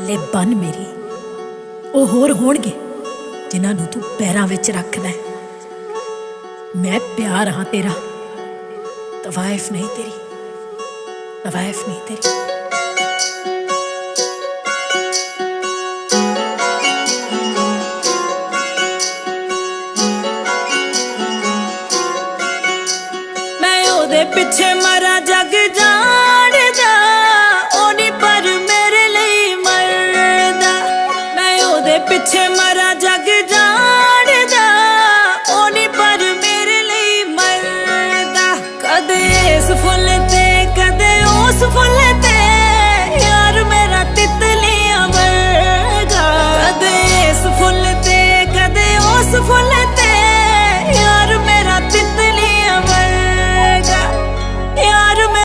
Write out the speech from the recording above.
ਲੈ ਬਨ ਮੇਰੀ। ਉਹ ਹੋਰ ਹੋਣਗੇ ਜਿਨ੍ਹਾਂ ਨੂੰ ਤੂੰ ਪੈਰਾਂ ਵਿੱਚ ਰੱਖਦਾ ਮੈਂ ਪਿਆਰ ਹਾਂ ਤੇਰਾ। ਤਵਾਇਫ ਨਹੀਂ ਤੇਰੀ। ਤਵਾਇਫ ਨਹੀਂ ਤੇਰੀ। ਪਿੱਛੇ ਮਰਾ ਜਗ ਪਿੱਛੇ ਮਰਾ ਜਗ ਜਾਣਦਾ ਉਹ ਨਹੀਂ ਪਰ ਮੇਰੇ ਲਈ ਮਰਦਾ। ਕਦੇ ਇਸ ਫੁੱਲ ਤੇ